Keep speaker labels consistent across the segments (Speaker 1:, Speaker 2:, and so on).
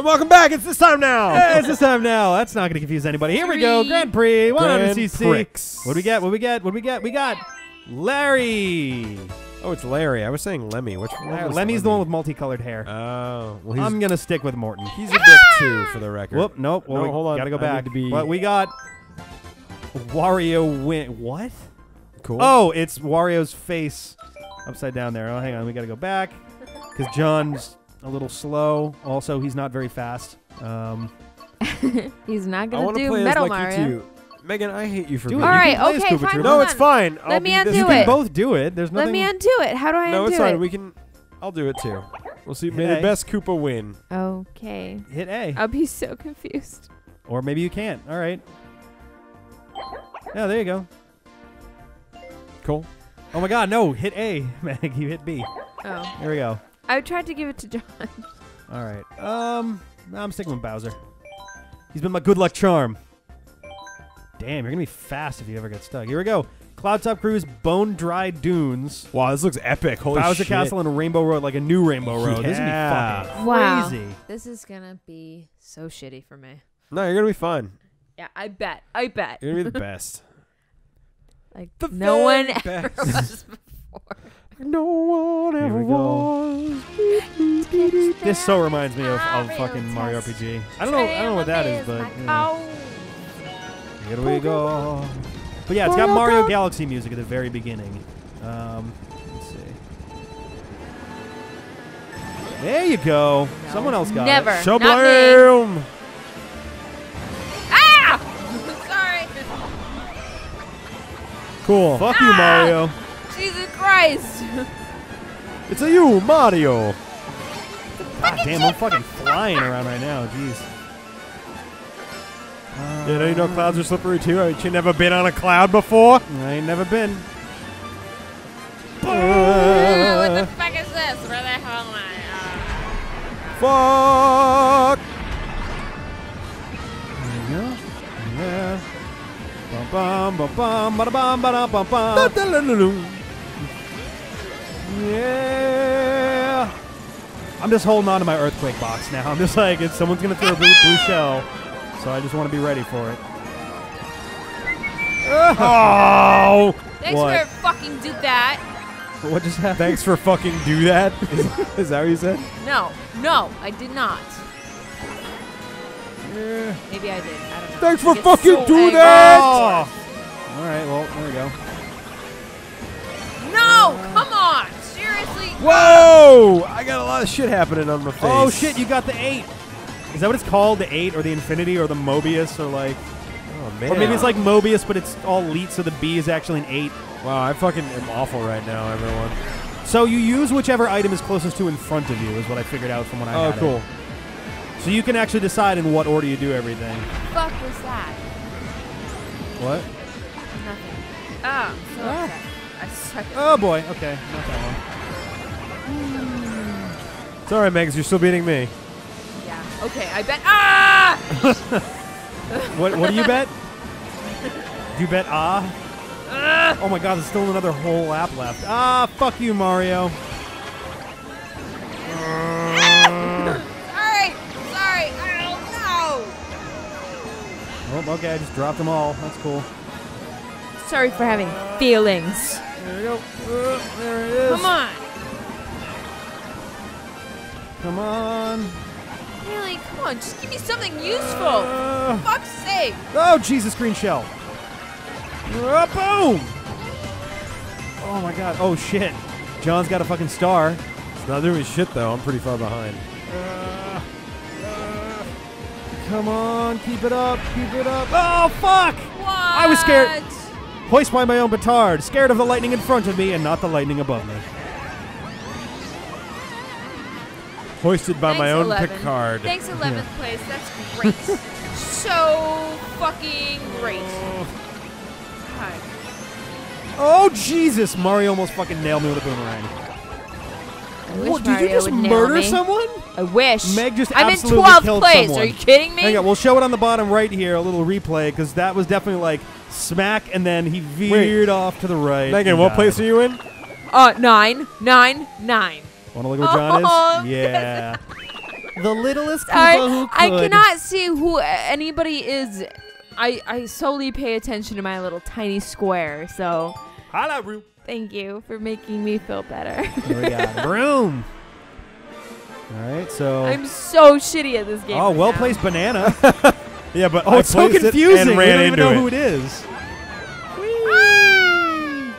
Speaker 1: And welcome back. It's this time now.
Speaker 2: Hey, it's this time now. That's not going to confuse anybody. Here we go. Grand Prix, 100
Speaker 1: Grand
Speaker 2: cc. What do we get? What do we get? What do we get? We got Larry.
Speaker 1: Oh, it's Larry. I was saying Lemmy. Which one
Speaker 2: Uh,
Speaker 1: was
Speaker 2: Lemmy's the one with multicolored hair.
Speaker 1: Oh, well, he's,
Speaker 2: I'm going to stick with Morton.
Speaker 1: he's a dick too, for the record.
Speaker 2: Whoop, nope. Well,
Speaker 1: No,
Speaker 2: we
Speaker 1: hold on.
Speaker 2: Gotta go back.
Speaker 1: to be-
Speaker 2: But we got Wario win. What?
Speaker 1: Cool.
Speaker 2: Oh, it's Wario's face upside down there. Oh, hang on. We got to go back because John's a little slow. Also, he's not very fast. Um,
Speaker 3: He's not gonna do
Speaker 1: play
Speaker 3: Metal
Speaker 1: as like
Speaker 3: Mario.
Speaker 1: you two. Megan, I hate you for
Speaker 2: Do
Speaker 1: being.
Speaker 2: it.
Speaker 3: All
Speaker 2: You
Speaker 3: right,
Speaker 2: can play as
Speaker 3: okay,
Speaker 2: Koopa
Speaker 3: fine.
Speaker 2: Troopa.
Speaker 1: No, it's
Speaker 3: on.
Speaker 1: fine. I'll
Speaker 3: Let me
Speaker 1: be
Speaker 3: undo
Speaker 1: this-
Speaker 2: you
Speaker 3: it.
Speaker 2: can both do it. There's nothing.
Speaker 3: Let me undo it. How do I
Speaker 1: No,
Speaker 3: undo
Speaker 1: it's fine.
Speaker 3: it?
Speaker 1: We can. I'll do it too. We'll see. May
Speaker 2: Hey.
Speaker 1: the best Koopa win.
Speaker 3: okay.
Speaker 2: Hit A.
Speaker 3: I'll be so confused.
Speaker 2: Or maybe you can't. All right. Yeah, there you go.
Speaker 1: Cool.
Speaker 2: Oh my God, no! Hit A, Meg. You hit B.
Speaker 3: Oh.
Speaker 2: There we go.
Speaker 3: I tried to give it to John.
Speaker 2: All right. Um, I'm sticking with Bowser. He's been my good luck charm. Damn, you're gonna be fast if you ever get stuck. Here we go. Cloud Top Cruise, Bone Dry Dunes,
Speaker 1: Wow, this looks epic. Holy
Speaker 2: Bowser
Speaker 1: shit.
Speaker 2: Castle, and Rainbow Road, like a new Rainbow Road. This is
Speaker 1: Yeah.
Speaker 2: gonna be fucking
Speaker 3: Wow.
Speaker 2: crazy.
Speaker 3: This is gonna be so shitty for me.
Speaker 1: No, you're gonna be fine.
Speaker 3: Yeah, I bet. I bet.
Speaker 1: You're gonna be the best.
Speaker 3: Like
Speaker 1: The
Speaker 3: no one
Speaker 1: very
Speaker 3: ever
Speaker 1: best.
Speaker 3: was before.
Speaker 1: No one
Speaker 2: Here
Speaker 1: ever
Speaker 2: we go.
Speaker 1: was.
Speaker 2: This so reminds me of, of fucking Mario RPG. I don't know. I don't know what that is, but you know.
Speaker 3: Oh.
Speaker 2: here we go. But yeah, it's got Mario Galaxy music at the very beginning. Um, let's see. There you go.
Speaker 3: No.
Speaker 2: Someone else got
Speaker 3: Never.
Speaker 2: it.
Speaker 3: Not me.
Speaker 1: Shablam!
Speaker 3: Ah! Sorry.
Speaker 1: Cool.
Speaker 2: Fuck you,
Speaker 3: Ah!
Speaker 2: Mario.
Speaker 3: Jesus Christ.
Speaker 1: It's a you, Mario.
Speaker 2: God damn, I'm fucking flying around right now. Jeez.
Speaker 1: Yeah, no, you know clouds are slippery too. Ain't you never been on a cloud before?
Speaker 2: I ain't never been.
Speaker 3: what the fuck is this? Where the hell am I?
Speaker 1: Fuck!
Speaker 2: There you go. Yeah. Bum bum bum bum ba bum ba bum bum. Yeah. I'm just holding on to my earthquake box now. I'm just like, if someone's gonna throw a blue, blue shell, so I just want to be ready for it.
Speaker 1: Oh!
Speaker 3: Thanks
Speaker 2: What?
Speaker 3: for fucking do that.
Speaker 2: What just happened?
Speaker 1: Thanks for fucking do that. Is, is that what you said?
Speaker 3: No, no, I did not.
Speaker 1: Yeah.
Speaker 3: Maybe I did. I don't know.
Speaker 1: Thanks for fucking
Speaker 3: so
Speaker 1: do
Speaker 3: angry.
Speaker 1: that!
Speaker 2: Oh. All right. Well, there we go.
Speaker 3: No, come on. Seriously.
Speaker 1: Whoa! I got a lot of shit happening on my face.
Speaker 2: Oh shit! You got the eight. Is that what it's called? The eight, or the infinity, or the Mobius, or like,
Speaker 1: Oh, man.
Speaker 2: or maybe it's like Mobius, but it's all elite, so the B is actually an eight.
Speaker 1: Wow, I fucking am awful right now, everyone.
Speaker 2: So you use whichever item is closest to in front of you, is what I figured out from when I
Speaker 1: Oh,
Speaker 2: had it.
Speaker 1: cool.
Speaker 2: So you can actually decide in what order you do everything.
Speaker 3: fuck was that?
Speaker 2: What?
Speaker 3: Nothing. Oh, so
Speaker 2: Ah.
Speaker 3: upset. I suck. at
Speaker 2: Oh boy. Okay, not that
Speaker 1: It's alright, Megs, you're still beating me.
Speaker 3: Yeah. Okay. I bet. Ah!
Speaker 2: What? What do you bet? do you bet ah. Oh my god, there's still another whole lap left. Ah, fuck you, Mario.
Speaker 3: Sorry. Sorry. Oh
Speaker 2: Oh, okay, I just dropped them all. That's cool.
Speaker 3: Sorry for having feelings.
Speaker 2: There we go. Uh, there it is.
Speaker 3: Come on.
Speaker 2: Come on.
Speaker 3: Really? Come on. Just give me something useful.
Speaker 2: Uh,
Speaker 3: Fuck's sake.
Speaker 2: oh, Jesus, green shell. Uh, boom. Oh my god. Oh shit. John's got a fucking star.
Speaker 1: It's not doing shit, though. I'm pretty far behind.
Speaker 2: Uh, uh, come on, keep it up, keep it up. Oh fuck!
Speaker 3: What?
Speaker 2: I was scared. Hoist by my own petard, scared of the lightning in front of me and not the lightning above me.
Speaker 1: Hoisted by
Speaker 3: Thanks,
Speaker 1: my own
Speaker 3: 11.
Speaker 1: Picard.
Speaker 3: Thanks, 11th place. That's great. so fucking great. Hi.
Speaker 2: Oh Jesus! Mario almost fucking nailed me with a boomerang. What, did you just murder
Speaker 3: me.
Speaker 2: someone?
Speaker 3: I wish.
Speaker 2: Meg just
Speaker 3: I'm in
Speaker 2: absolutely
Speaker 3: 12th
Speaker 2: killed
Speaker 3: place.
Speaker 2: someone.
Speaker 3: Are you kidding me?
Speaker 2: Hang on, we'll show it on the bottom right here, a little replay, because that was definitely like smack, and then he veered off to the right.
Speaker 1: Megan, what
Speaker 2: died.
Speaker 1: place are you in?
Speaker 3: Uh, nine, nine, nine.
Speaker 2: Want to look what John
Speaker 3: Oh,
Speaker 2: is? Yeah. the littlest
Speaker 3: Sorry,
Speaker 2: Koopa who
Speaker 3: I cannot see who anybody is. I, I solely pay attention to my little tiny square, so
Speaker 1: Holla, Roo.
Speaker 3: thank you for making me feel better.
Speaker 2: Here we got Broom. All right, so.
Speaker 3: I'm so shitty at this game.
Speaker 2: oh,
Speaker 3: right
Speaker 2: well
Speaker 3: now.
Speaker 2: placed banana.
Speaker 1: Yeah, but
Speaker 2: Oh,
Speaker 1: I
Speaker 2: it's so
Speaker 1: placed it
Speaker 2: confusing.
Speaker 1: and
Speaker 2: we
Speaker 1: ran
Speaker 2: don't even know
Speaker 1: it.
Speaker 2: who it is. Ah!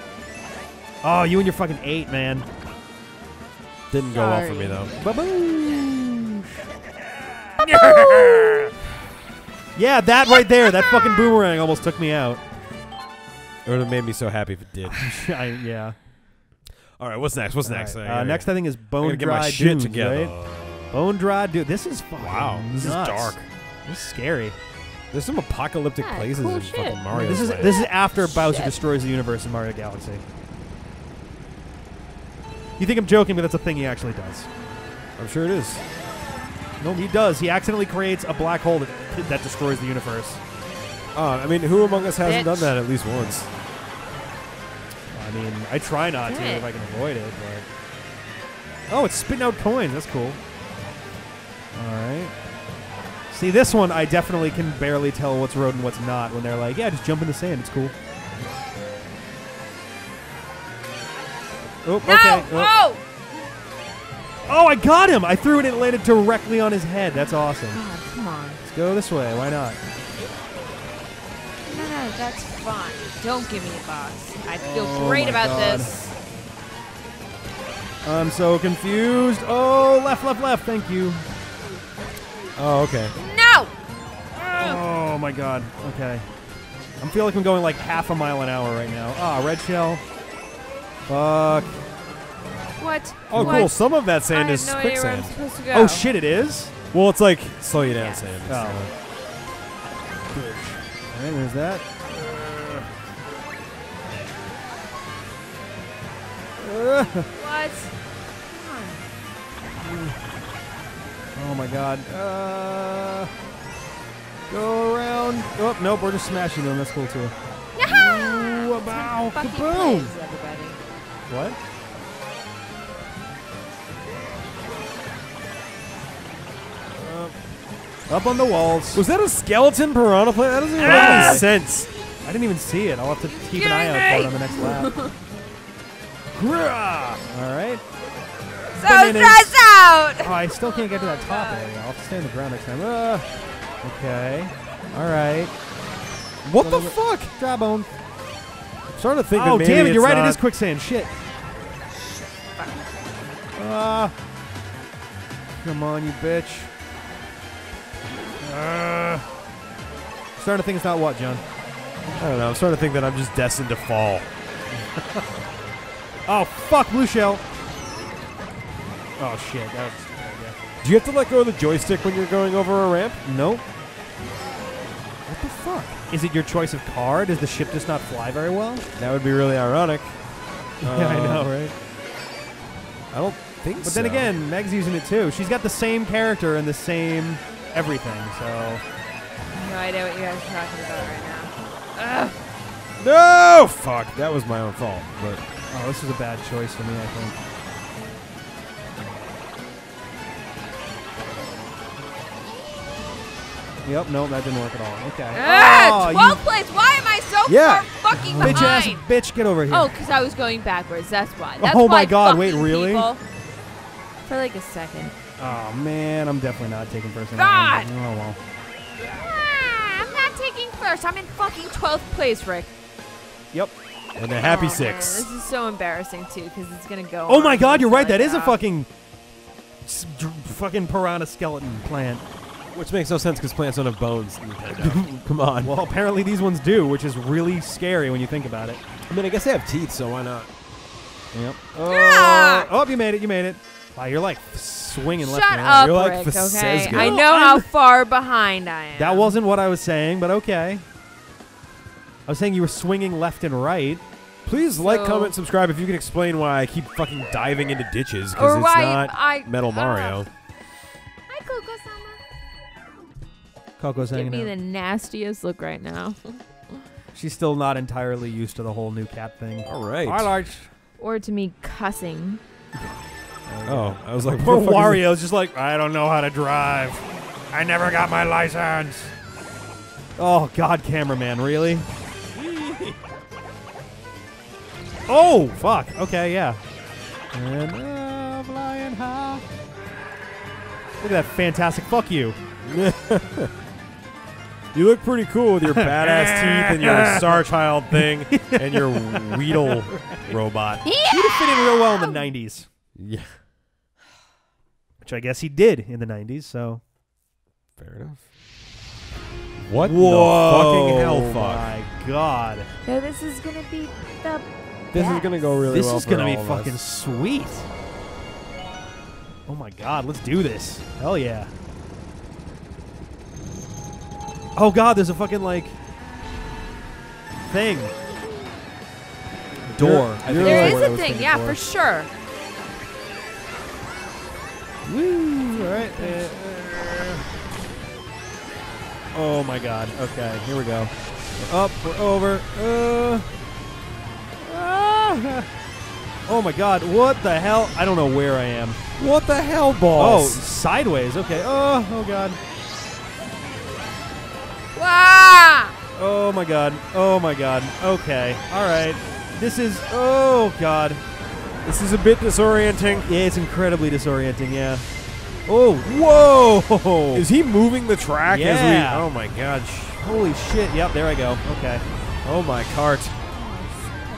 Speaker 2: Oh, you and your fucking eight, man.
Speaker 1: Didn't go well for me though.
Speaker 2: Ba-boosh. yeah, that right there, that fucking boomerang almost took me out.
Speaker 1: It would have made me so happy if it did.
Speaker 2: I, yeah.
Speaker 1: All right, what's next? What's
Speaker 2: All
Speaker 1: next?
Speaker 2: right, Uh, next, I think is bone
Speaker 1: gotta get my
Speaker 2: dry
Speaker 1: shit
Speaker 2: dunes,
Speaker 1: together.
Speaker 2: right? Bone dry dude. This is fucking
Speaker 1: Wow, this is dark.
Speaker 2: This is scary.
Speaker 1: There's some apocalyptic
Speaker 3: Yeah,
Speaker 1: places
Speaker 3: cool
Speaker 1: in
Speaker 3: shit.
Speaker 1: fucking Mario.
Speaker 2: this is
Speaker 1: Land.
Speaker 2: this is after Bowser
Speaker 3: Shit.
Speaker 2: destroys the universe in Mario Galaxy. You think I'm joking, but that's a thing he actually does.
Speaker 1: I'm sure it is.
Speaker 2: No, he does. He accidentally creates a black hole that, that destroys the universe.
Speaker 1: Oh, I mean, who among us hasn't
Speaker 3: Bitch.
Speaker 1: done that at least once?
Speaker 2: I mean, I try not to
Speaker 3: it.
Speaker 2: if I can avoid it, but. Oh, it's spitting out coins. That's cool. All right. See, this one, I definitely can barely tell what's road and what's not when they're like, yeah, just jump in the sand. It's cool. Oh, okay.
Speaker 3: No!
Speaker 2: Oh.
Speaker 3: Oh!
Speaker 2: Oh, I got him! I threw it and it landed directly on his head. That's awesome.
Speaker 3: God, come on.
Speaker 2: Let's go this way. Why not?
Speaker 3: No, no, that's fine. Don't give me a box. I feel
Speaker 2: Oh
Speaker 3: great about
Speaker 2: God.
Speaker 3: this.
Speaker 2: I'm so confused. Oh, left, left, left. Thank you.
Speaker 1: Oh, okay.
Speaker 3: No!
Speaker 2: Oh my god. Okay. I feel like I'm going like half a mile an hour right now. Ah, red shell. Fuck.
Speaker 3: What?
Speaker 1: Oh,
Speaker 3: what?
Speaker 1: cool. Some of that sand
Speaker 3: have
Speaker 1: is
Speaker 3: no idea where I'm
Speaker 1: quicksand.
Speaker 3: supposed to go.
Speaker 2: Oh shit, it is.
Speaker 1: Well, it's like slow you down
Speaker 3: Yeah.
Speaker 1: sand.
Speaker 2: Oh. Alright, there's that.
Speaker 3: What? Come on.
Speaker 2: oh my god. Uh, go around. Oh nope, we're just smashing them. That's cool too. Ooh, bow,
Speaker 3: Fucking
Speaker 2: kaboom.
Speaker 3: plays, everybody.
Speaker 2: What? Uh, up on the walls.
Speaker 1: Was that a skeleton piranha plant? That doesn't even
Speaker 2: Ah!
Speaker 1: make any sense.
Speaker 2: I didn't even see it. I'll have to keep an eye out for it on the next lap. All right.
Speaker 3: So stressed out!
Speaker 2: Oh, I still can't get to that top area. I'll have to stay on the ground next time. Uh, okay. All right.
Speaker 1: What the fuck?
Speaker 2: Jawbone.
Speaker 1: I'm starting to think
Speaker 2: Oh, damn it. You're right. It
Speaker 1: not-
Speaker 2: is quicksand. Shit. Uh, come on, you bitch. Uh, starting to think it's not what, John?
Speaker 1: I don't know. I'm starting to think that I'm just destined to fall.
Speaker 2: Oh, fuck, blue shell. Oh, shit. That was.
Speaker 1: Do you have to let go of the joystick when you're going over a ramp?
Speaker 2: Nope. What the fuck? Is it your choice of car? Does the ship just not fly very well?
Speaker 1: That would be really ironic.
Speaker 2: yeah, I
Speaker 1: Um,
Speaker 2: know, right?
Speaker 1: I don't think so.
Speaker 2: But then again, Meg's using it too. She's got the same character and the same everything, so.
Speaker 3: No idea what you guys are talking about right now. Ugh.
Speaker 1: No! Fuck. That was my own fault. But
Speaker 2: Oh, this was a bad choice for me, I think. Yep, no, that didn't work at all. Okay.
Speaker 3: Ah,
Speaker 2: Oh,
Speaker 3: 12th place. Why am I so
Speaker 1: Yeah.
Speaker 3: far fucking
Speaker 2: bitch ass
Speaker 3: behind?
Speaker 2: bitch, get over here.
Speaker 3: Oh, because I was going backwards. That's why. That's
Speaker 2: Oh my God, wait, really?
Speaker 3: people. For like a second.
Speaker 2: Oh, man, I'm definitely not taking first.
Speaker 3: God!
Speaker 2: Oh well.
Speaker 3: Ah, I'm not taking first. I'm in fucking 12th place, Rick.
Speaker 2: Yep.
Speaker 1: and a happy
Speaker 3: Oh,
Speaker 1: six.
Speaker 3: Man, this is so embarrassing too, because it's gonna go.
Speaker 2: Oh
Speaker 3: on
Speaker 2: my God, you're right.
Speaker 3: until
Speaker 2: That
Speaker 3: I
Speaker 2: is a fucking, fucking piranha skeleton plant.
Speaker 1: Which makes no sense because plants don't have bones. Come on.
Speaker 2: Well, apparently these ones do, which is really scary when you think about it.
Speaker 1: I mean, I guess they have teeth, so why not?
Speaker 2: Yep.
Speaker 3: Ah!
Speaker 2: Oh, you made it. You made it. Wow, you're like swinging left and right.
Speaker 3: up,
Speaker 1: You're like
Speaker 3: Rick. Okay,
Speaker 1: Fasesco.
Speaker 3: I know how far behind I am.
Speaker 2: That wasn't what I was saying, but okay. I was saying you were swinging left and right.
Speaker 1: Please like,
Speaker 3: So-
Speaker 1: comment, subscribe if you can explain why I keep fucking diving into ditches
Speaker 3: Or
Speaker 1: because it's
Speaker 3: why
Speaker 1: not
Speaker 3: I
Speaker 1: Metal
Speaker 3: uh,
Speaker 1: Mario.
Speaker 3: Hi, Coco-sama.
Speaker 2: Coco's
Speaker 3: Give
Speaker 2: hanging
Speaker 3: me
Speaker 2: out.
Speaker 3: the nastiest look right now.
Speaker 2: She's still not entirely used to the whole new cat thing.
Speaker 1: All right.
Speaker 2: Hi, Larch.
Speaker 3: or to me cussing.
Speaker 1: Oh, I was like,
Speaker 2: Poor
Speaker 1: what the fuck is
Speaker 2: Wario's just like, I don't know how to drive. I never got my license. Oh God, cameraman, really? oh fuck. Okay, yeah. And uh, flying high. Look at that fantastic. Fuck you.
Speaker 1: You look pretty cool with your badass teeth and your Star Child thing and your Weedle robot.
Speaker 2: You'd have fit in real well in the '90s,
Speaker 1: Yeah,
Speaker 2: which I guess he did in the '90s. So
Speaker 1: fair enough. What
Speaker 2: Whoa,
Speaker 1: the fucking hell, fuck?
Speaker 2: my God,
Speaker 3: Yeah, this is gonna be the.
Speaker 1: This is gonna go really
Speaker 2: this
Speaker 1: well.
Speaker 2: is gonna be fucking
Speaker 1: us.
Speaker 2: sweet. Oh my God, let's do this. Hell yeah. Oh God, there's a fucking like thing. Door.
Speaker 1: You're-
Speaker 2: I think
Speaker 1: you're
Speaker 3: There
Speaker 2: that's
Speaker 3: is
Speaker 2: what I
Speaker 3: a
Speaker 2: was
Speaker 3: thing, yeah,
Speaker 2: for.
Speaker 3: for sure.
Speaker 2: Woo! All right. uh, uh, oh my God. Okay, here we go. We're up. We're over. Uh. ah. Oh my God! What the hell? I don't know where I am.
Speaker 1: What the hell,
Speaker 2: boss?
Speaker 1: Oh,
Speaker 2: sideways. Okay. Oh, oh God.
Speaker 3: Wow!
Speaker 2: Oh my God. Oh my God. Okay. All right. This is. Oh God.
Speaker 1: This is a bit disorienting.
Speaker 2: Yeah, it's incredibly disorienting. Yeah. Oh. Whoa.
Speaker 1: Is he moving the track
Speaker 2: Yeah.
Speaker 1: as we? Oh my god!
Speaker 2: Holy shit. Yep. There I go. Okay.
Speaker 1: Oh my cart!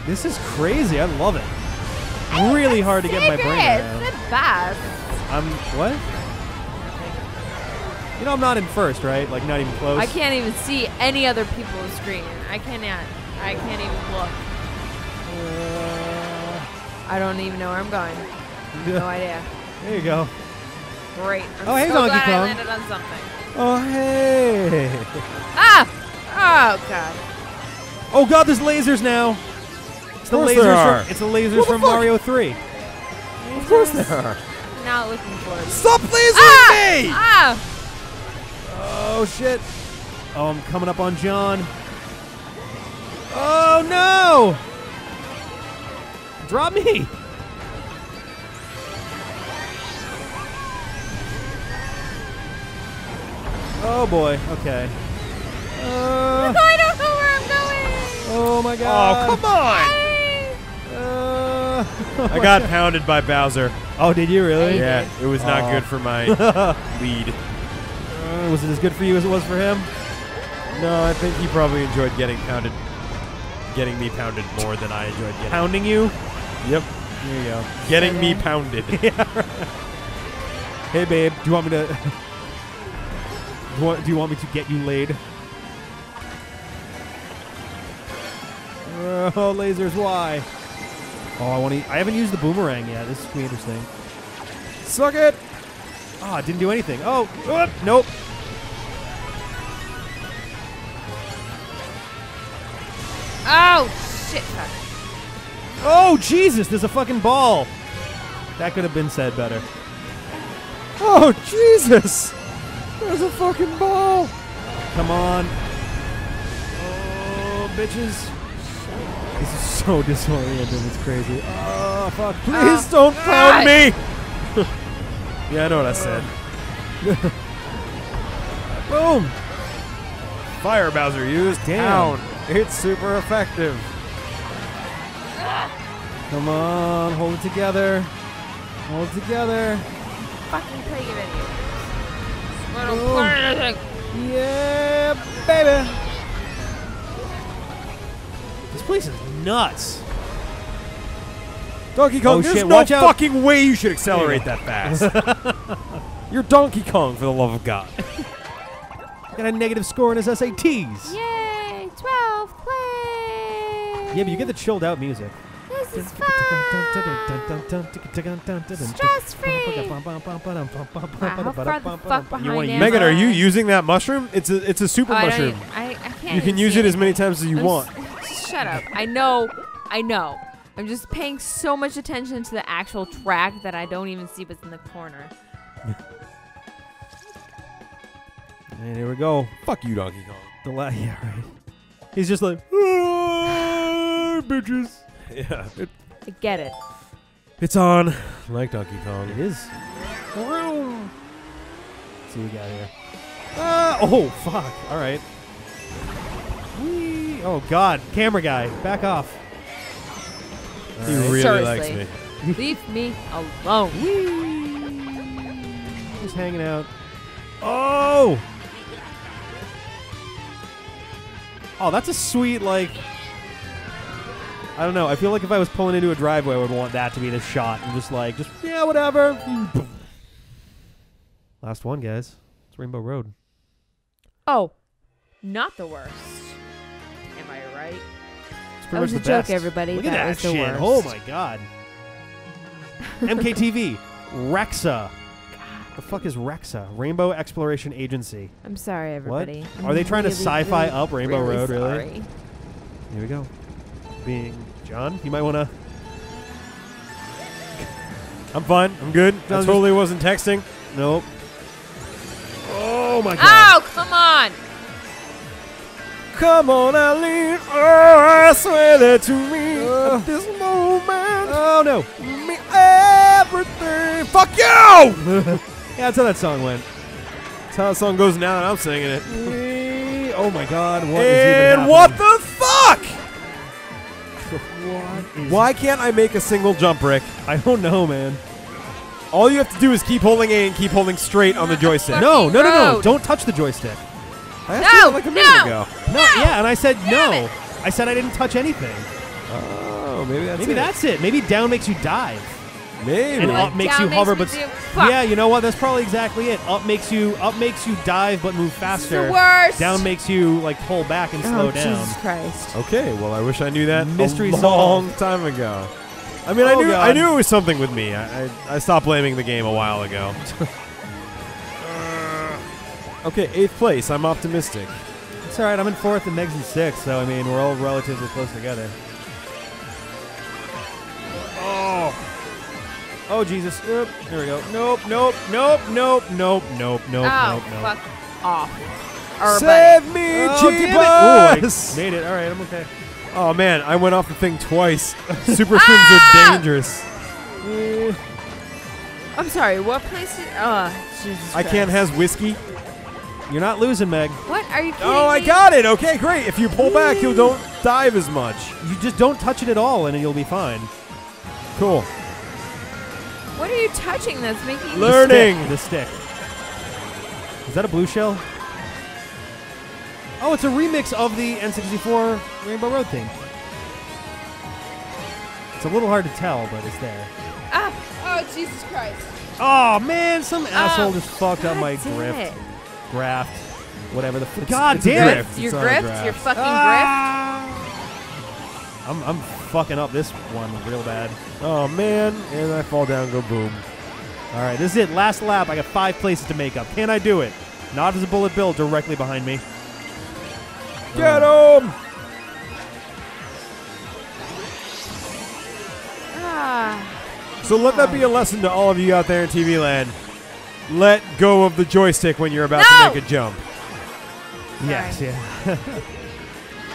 Speaker 2: This is crazy. I love it. Really hard to get my
Speaker 3: It
Speaker 2: brain
Speaker 3: is
Speaker 2: around.
Speaker 3: the best.
Speaker 2: I'm what? You know I'm not in first, right? Like not even close.
Speaker 3: I can't even see any other people's screen. I cannot. I can't even look.
Speaker 2: Uh,
Speaker 3: I don't even know where I'm going. No idea.
Speaker 2: there you go.
Speaker 3: Great. I'm
Speaker 2: Oh, hey,
Speaker 3: so
Speaker 2: Donkey
Speaker 3: glad I
Speaker 2: Kong.
Speaker 3: landed on something.
Speaker 1: Oh hey!
Speaker 3: Ah! Oh god.
Speaker 2: Oh god, there's lasers now. It's the
Speaker 1: course
Speaker 2: lasers.
Speaker 1: there are.
Speaker 2: From, it's the lasers
Speaker 1: What
Speaker 2: from
Speaker 1: fuck?
Speaker 2: Mario 3.
Speaker 1: Of course there are.
Speaker 3: Not looking for it.
Speaker 1: Stop lasering
Speaker 3: Ah!
Speaker 1: me!
Speaker 3: Ah!
Speaker 2: Oh shit. Oh, I'm coming up on John. Oh no! Drop me. Oh boy. Okay. Uh,
Speaker 3: I don't know where I'm going.
Speaker 2: oh my god.
Speaker 1: Oh come on!
Speaker 3: Hey.
Speaker 2: Uh,
Speaker 1: I got pounded by Bowser.
Speaker 2: Oh, did you really?
Speaker 3: Hey.
Speaker 1: Yeah, it was not
Speaker 2: Oh.
Speaker 1: good for my lead.
Speaker 2: Uh, was it as good for you as it was for him?
Speaker 1: No, I think he probably enjoyed getting pounded, getting me pounded more than I enjoyed getting.
Speaker 2: Pounding you?
Speaker 1: Yep,
Speaker 2: There you go.
Speaker 1: getting me
Speaker 3: Okay.
Speaker 1: pounded.
Speaker 2: Hey, babe, do you want me to? do, you want, do you want me to get you laid? Oh, lasers! Why? Oh, I want to. I haven't used the boomerang yet. This is gonna be interesting. Suck it! Oh, didn't do anything. Oh, uh, nope.
Speaker 3: Oh shit!
Speaker 2: Oh, Jesus! There's a fucking ball. That could have been said better.
Speaker 1: oh Jesus! There's a fucking ball.
Speaker 2: Come on. Oh, bitches. This is so disorienting. It's crazy. Oh, fuck.
Speaker 1: Please
Speaker 3: Ah.
Speaker 1: don't pound
Speaker 3: Ah.
Speaker 1: me. yeah, I know what I said.
Speaker 2: Boom.
Speaker 1: Fire Bowser used.
Speaker 2: Damn.
Speaker 1: Pound. It's super effective.
Speaker 2: Come on. Hold it together. Hold it together.
Speaker 3: Fucking plague of idiots. Little
Speaker 2: Boom.
Speaker 3: planet.
Speaker 2: Yeah, baby. This place is nuts.
Speaker 1: Donkey Kong,
Speaker 2: Oh,
Speaker 1: there's
Speaker 2: shit,
Speaker 1: no
Speaker 2: watch out.
Speaker 1: fucking way you should accelerate that fast. You're Donkey Kong, for the love of God.
Speaker 2: Got a negative score in his SATs.
Speaker 3: Yay! 12 play!
Speaker 2: Yeah, but you get the chilled out music.
Speaker 3: This is fun! Stress free! Wow, how far the fuck
Speaker 2: wanna
Speaker 1: Megan, are you using that mushroom? It's a it's a super
Speaker 3: Oh,
Speaker 1: mushroom.
Speaker 3: even, I, I can't
Speaker 1: You can use it as many times as you
Speaker 3: I'm
Speaker 1: want.
Speaker 3: shut up. I know. I know. I'm just paying so much attention to the actual track that I don't even see what's in the corner.
Speaker 2: And here we go.
Speaker 1: Fuck you, Donkey Kong.
Speaker 2: The la- yeah, right. He's just like, "Ah, bitches.
Speaker 1: Yeah.
Speaker 3: I get it.
Speaker 1: It's on, like Donkey Kong.
Speaker 2: It is. Let's see what we got here. Uh, oh, fuck. All right. Whee. Oh, God. Camera guy. Back off.
Speaker 1: He
Speaker 2: All right.
Speaker 1: really likes
Speaker 3: Seriously.
Speaker 1: me.
Speaker 3: Leave me alone.
Speaker 2: Just hanging out. Oh! Oh, that's a sweet, like. I don't know. I feel like if I was pulling into a driveway, I would want that to be the shot and just like, just, yeah, whatever. Last one, guys. It's Rainbow Road.
Speaker 3: Oh, not the worst. Am I right?
Speaker 2: It's
Speaker 3: That
Speaker 2: pretty
Speaker 3: was
Speaker 2: much
Speaker 3: a
Speaker 2: the
Speaker 3: joke,
Speaker 2: best.
Speaker 3: everybody.
Speaker 2: Look
Speaker 3: that,
Speaker 2: at that
Speaker 3: was the
Speaker 2: shit.
Speaker 3: worst.
Speaker 2: Oh my god. MKTV. Rexa. The fuck is Rexa? Rainbow Exploration Agency.
Speaker 3: I'm sorry, everybody. I'm
Speaker 2: Are they trying to
Speaker 3: really,
Speaker 2: sci-fi
Speaker 3: really,
Speaker 2: up Rainbow
Speaker 3: really
Speaker 2: Road, really?
Speaker 3: sorry.
Speaker 2: Here we go. Being John, you might want to.
Speaker 1: I'm fine. I'm good. I
Speaker 2: just-
Speaker 1: totally wasn't texting.
Speaker 2: Nope. Oh my god.
Speaker 3: Oh, come on!
Speaker 1: Come on, Eileen. Oh, I swear that to me
Speaker 2: Uh.
Speaker 1: at this moment.
Speaker 2: Oh no.
Speaker 1: me everything. Fuck you!
Speaker 2: yeah, that's how that song went.
Speaker 1: That's how the song goes now, and I'm singing it.
Speaker 2: Whee. Oh my god. What is
Speaker 1: and
Speaker 2: even
Speaker 1: what
Speaker 2: happening?
Speaker 1: the fuck?
Speaker 2: What is
Speaker 1: Why can't I make a single jump, Rick?
Speaker 2: I don't know, man.
Speaker 1: All you have to do is keep holding A and keep holding straight on the joystick.
Speaker 2: No, no, no, no.
Speaker 3: road.
Speaker 2: Don't touch the joystick.
Speaker 1: I asked
Speaker 3: No,
Speaker 1: you like a minute
Speaker 3: no.
Speaker 1: ago.
Speaker 2: No, yeah, and I said
Speaker 3: Damn
Speaker 2: no.
Speaker 3: it.
Speaker 2: I said I didn't touch anything.
Speaker 1: Oh, maybe that's
Speaker 2: Maybe
Speaker 1: it.
Speaker 2: that's it. Maybe down makes you dive.
Speaker 1: Maybe.
Speaker 2: And up makes
Speaker 3: Down
Speaker 2: you hover,
Speaker 3: me
Speaker 2: but
Speaker 3: do-
Speaker 2: yeah, you know what? That's probably exactly it. Up makes you up makes you dive but move
Speaker 3: This is
Speaker 2: faster.
Speaker 3: the worst.
Speaker 2: Down makes you like pull back and oh, slow
Speaker 3: oh,
Speaker 2: down.
Speaker 3: Jesus Christ.
Speaker 1: Okay, well, I wish I knew that
Speaker 2: Mystery
Speaker 1: a long
Speaker 2: solved.
Speaker 1: time ago. I mean, I
Speaker 2: Oh,
Speaker 1: knew I knew it was something with me. I, I, I stopped blaming the game a while ago. Uh, okay, eighth place. I'm optimistic.
Speaker 2: It's all right. I'm in fourth and Meg's in sixth, so I mean we're all relatively close together. Oh Jesus! Oop, here we go. Nope, nope, nope, nope, nope, nope, nope,
Speaker 3: oh,
Speaker 2: nope, nope.
Speaker 3: fuck off. Everybody.
Speaker 1: Save me,
Speaker 2: Oh, damn it. Ooh, I made it. All right, I'm okay.
Speaker 1: Oh man, I went off the thing twice. Super Sims
Speaker 3: Ah!
Speaker 1: are dangerous.
Speaker 2: Eh,
Speaker 3: I'm sorry, what place did. Oh, Jesus
Speaker 1: I can't
Speaker 3: Christ.
Speaker 1: has whiskey.
Speaker 2: You're not losing, Meg.
Speaker 3: What? Are you kidding
Speaker 1: Oh, I
Speaker 3: me?
Speaker 1: got it. Okay, great. If you pull back, you don't dive as much.
Speaker 2: You just don't touch it at all, and you'll be fine.
Speaker 1: Cool.
Speaker 3: What are you touching that's making you.
Speaker 1: Learn- Learning.
Speaker 2: The stick. the stick. Is that a blue shell? Oh, it's a remix of the N64 Rainbow Road theme. It's a little hard to tell, but it's there.
Speaker 3: Ah! Oh, Jesus Christ.
Speaker 2: Oh man, some asshole just fucked up my
Speaker 3: damn
Speaker 2: drift,
Speaker 3: it.
Speaker 2: graft, whatever the.
Speaker 1: It's-
Speaker 2: God
Speaker 1: it's
Speaker 2: damn it!
Speaker 1: drift.
Speaker 3: Your
Speaker 1: It's not a
Speaker 3: grift? Your fucking
Speaker 2: Ah! I'm I'm fucking up this one real bad.
Speaker 1: Oh man, and I fall down, go boom.
Speaker 2: All right, this is it. Last lap. I got five places to make up. Can I do it? Not as a bullet bill directly behind me.
Speaker 1: Get him!
Speaker 3: Ah.
Speaker 1: So let that be a lesson to all of you out there in TV land. Let go of the joystick when you're about
Speaker 3: No!
Speaker 1: to make a jump.
Speaker 2: Yes, yeah.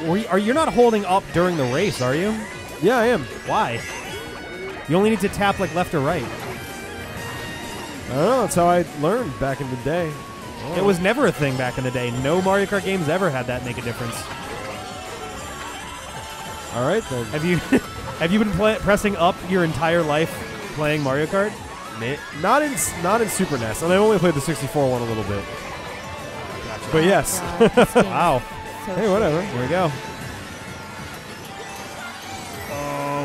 Speaker 2: Are you're not holding up during the race, are you?
Speaker 1: Yeah, I am.
Speaker 2: Why? You only need to tap like left or right.
Speaker 1: I don't know. That's how I learned back in the day.
Speaker 2: It was never a thing back in the day. No Mario Kart games ever had that make a difference.
Speaker 1: All right then.
Speaker 2: Have you have you been play, pressing up your entire life playing Mario Kart?
Speaker 1: Not in not in Super NES, and I only played the 64 one a little bit. But yes.
Speaker 3: God, this game is
Speaker 1: wow.
Speaker 3: so
Speaker 1: Hey, whatever.
Speaker 2: Here we go.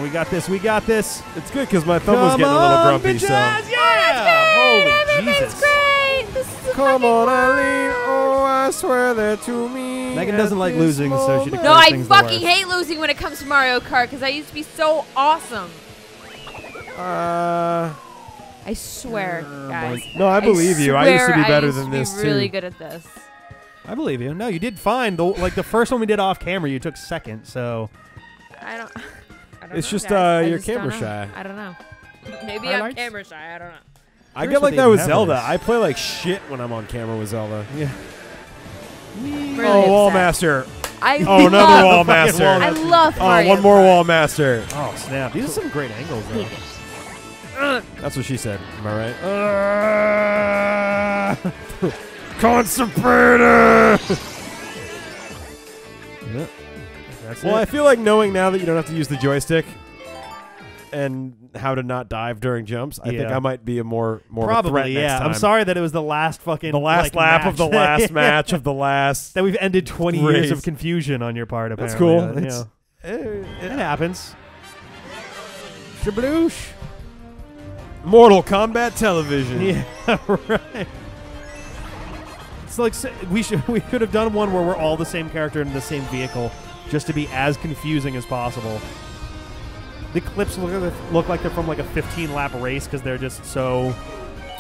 Speaker 2: Oh, we got this. We got this.
Speaker 1: It's good because my thumb was
Speaker 2: Come
Speaker 1: getting a little
Speaker 2: on,
Speaker 1: grumpy.
Speaker 2: bitches!
Speaker 1: So
Speaker 2: Yeah! Holy
Speaker 3: Everything's
Speaker 2: Jesus!
Speaker 3: great. This is
Speaker 1: come on,
Speaker 3: world.
Speaker 1: Eileen. Oh, I swear that to me.
Speaker 2: Megan doesn't like
Speaker 1: this
Speaker 2: losing, so she
Speaker 1: moment.
Speaker 3: No, I
Speaker 2: things the
Speaker 3: fucking hate losing when it comes to Mario Kart because I used to be so awesome.
Speaker 1: Uh,
Speaker 3: I swear, guys.
Speaker 1: no, I believe you. I used to be better
Speaker 3: used
Speaker 1: than
Speaker 3: to be
Speaker 1: this
Speaker 3: really
Speaker 1: too.
Speaker 3: good at this.
Speaker 2: I believe you. No, you did fine. The, like the first one we did off camera, you took second. So
Speaker 3: I don't. I don't
Speaker 1: It's
Speaker 3: know,
Speaker 1: just,
Speaker 3: guys.
Speaker 1: uh,
Speaker 3: I
Speaker 1: you're
Speaker 3: just don't
Speaker 1: camera
Speaker 3: know.
Speaker 1: shy.
Speaker 3: I don't know. Maybe I'm
Speaker 2: Highlights?
Speaker 3: camera shy. I don't know.
Speaker 1: I
Speaker 2: Curious
Speaker 1: get
Speaker 2: what
Speaker 1: like
Speaker 2: they
Speaker 1: that
Speaker 2: even
Speaker 1: with
Speaker 2: have
Speaker 1: Zelda.
Speaker 2: this.
Speaker 1: I play like shit when I'm on camera with Zelda.
Speaker 2: yeah.
Speaker 3: Really
Speaker 1: oh, Wall
Speaker 3: upset.
Speaker 1: Master.
Speaker 3: I
Speaker 1: Oh, another
Speaker 3: love,
Speaker 1: Wall Master.
Speaker 2: Wall
Speaker 3: I love
Speaker 1: Oh,
Speaker 3: Mario
Speaker 1: one more
Speaker 3: Kart.
Speaker 1: Wall Master.
Speaker 2: Oh snap! These are some great angles though.
Speaker 1: That's what she said. Am I right?
Speaker 2: Uh,
Speaker 1: Constipated.
Speaker 2: yeah. That's
Speaker 1: Well, I feel like knowing now that you don't have to use the joystick and how to not dive during jumps, I think
Speaker 2: Yeah.
Speaker 1: I might be a more more of a threat
Speaker 2: Probably,
Speaker 1: next
Speaker 2: yeah. I'm
Speaker 1: time.
Speaker 2: sorry that it was the last fucking
Speaker 1: The last
Speaker 2: like,
Speaker 1: lap of the last match of the last.
Speaker 2: that we've ended 20 years of
Speaker 1: Race.
Speaker 2: confusion on your part.
Speaker 1: That's
Speaker 2: Apparently,
Speaker 1: cool.
Speaker 2: Uh, you
Speaker 1: It's-
Speaker 2: know. It happens. Shabloosh.
Speaker 1: Mortal Kombat Television.
Speaker 2: Yeah, right. It's like s- we should we could have done one where we're all the same character in the same vehicle, just to be as confusing as possible. The clips look, look like they're from like a 15 lap race because they're just so.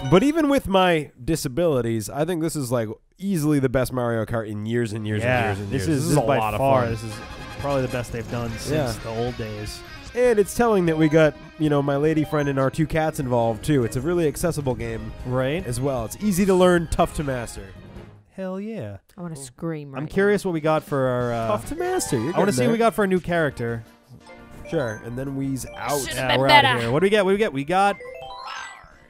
Speaker 1: But even with my disabilities, I think this is like easily the best Mario Kart in years and years
Speaker 2: yeah,
Speaker 1: and years and
Speaker 2: this
Speaker 1: years.
Speaker 2: is,
Speaker 1: this is a
Speaker 2: by
Speaker 1: lot
Speaker 2: far
Speaker 1: fun.
Speaker 2: this is probably the best they've done since
Speaker 1: Yeah.
Speaker 2: the old days.
Speaker 1: And it's telling that we got, you know, my lady friend and our two cats involved too. It's a really accessible game
Speaker 2: Right?
Speaker 1: as well. It's easy to learn, tough to master.
Speaker 2: Hell yeah!
Speaker 3: I want to scream. Right
Speaker 2: I'm
Speaker 3: now.
Speaker 2: curious what we got for our. Uh,
Speaker 1: tough to master. You're
Speaker 2: I want to see what we got for a new character.
Speaker 1: Sure, and then we's out.
Speaker 3: Should've
Speaker 2: Yeah,
Speaker 3: been
Speaker 2: we're out
Speaker 3: better.
Speaker 2: of here. What do we get? What do we get? We got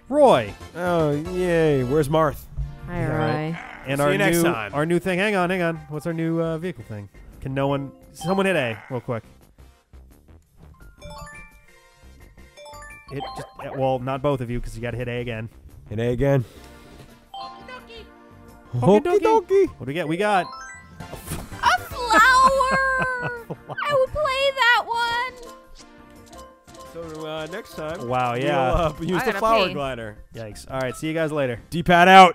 Speaker 2: Roy.
Speaker 1: Oh yay! Where's Marth?
Speaker 3: All
Speaker 2: Yeah, right.
Speaker 3: right.
Speaker 2: And
Speaker 1: See
Speaker 2: our
Speaker 1: you next
Speaker 2: new
Speaker 1: time.
Speaker 2: our new thing. Hang on, hang on. What's our new uh, vehicle thing? Can no one? Someone hit A real quick. Hit just well, not both of you because you got to hit A again.
Speaker 1: Hit A again.
Speaker 2: Okie
Speaker 1: Okie
Speaker 2: dokie.
Speaker 1: dokie.
Speaker 2: What do we get? We got
Speaker 3: A flower. I will play that one.
Speaker 1: So uh, next time.
Speaker 2: wow,
Speaker 1: we'll,
Speaker 2: yeah.
Speaker 1: uh, use
Speaker 3: I
Speaker 1: the flower
Speaker 3: pee.
Speaker 1: glider.
Speaker 2: Yikes! All right, see you guys later.
Speaker 1: D-pad out.